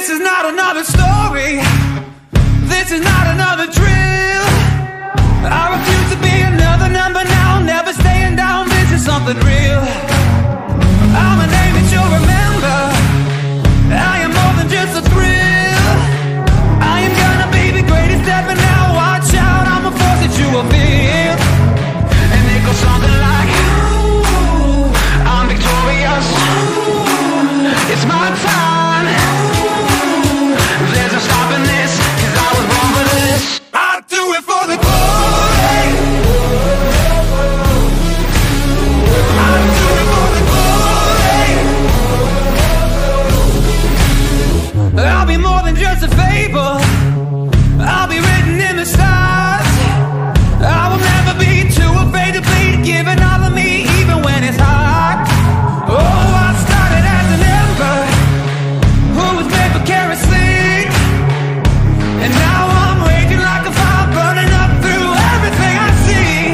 This is not another story. This is not another dream. Than just a fable. I'll be written in the stars. I will never be too afraid to bleed, giving all of me, even when it's hard. Oh, I started as an ember who was made for kerosene, and now I'm raging like a fire, burning up through everything I see.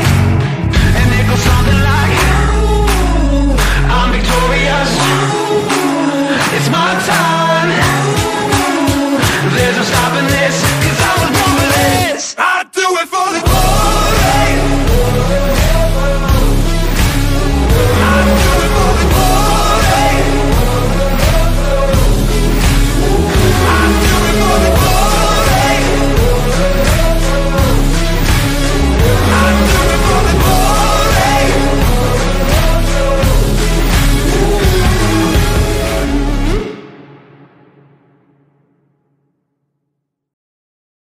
And it goes something like, I'm victorious. It's my time.